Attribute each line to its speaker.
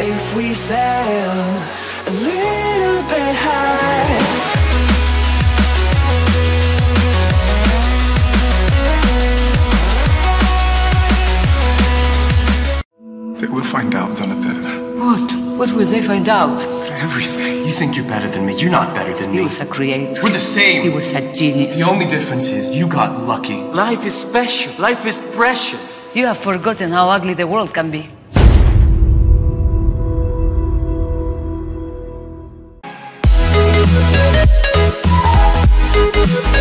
Speaker 1: we sail a little bit high.
Speaker 2: They will find out, Donatella.
Speaker 3: What? What will they find out?
Speaker 2: Everything.
Speaker 4: You think you're better than me. You're not better than
Speaker 3: He
Speaker 4: me.
Speaker 3: was a creator.
Speaker 4: We're the same.
Speaker 3: He was a genius.
Speaker 4: The only difference is you got lucky.
Speaker 5: Life is special. Life is precious.
Speaker 3: You have forgotten how ugly the world can be.